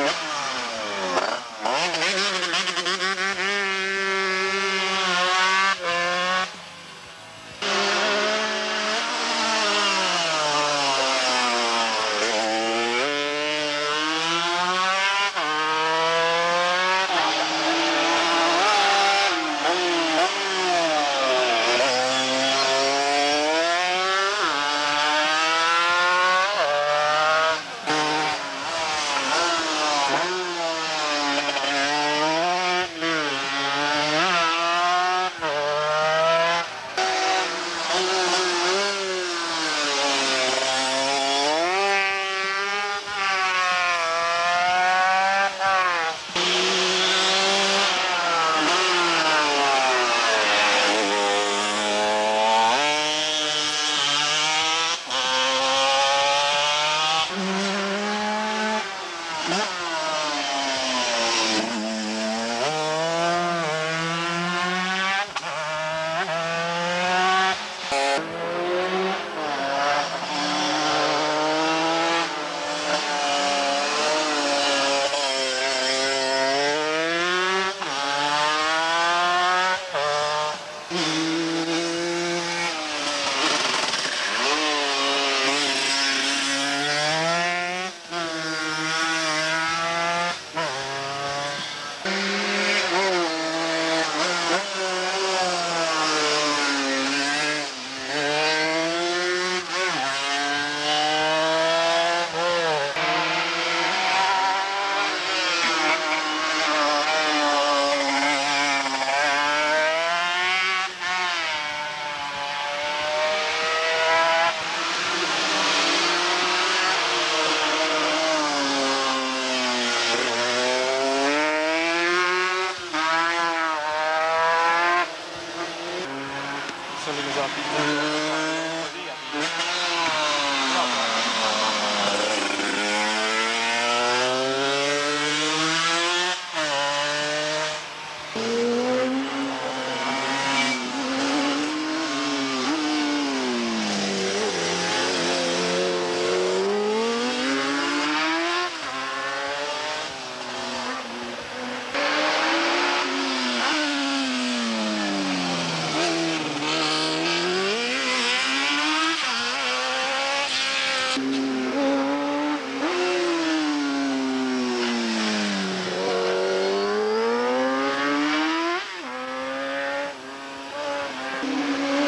Thank Bye.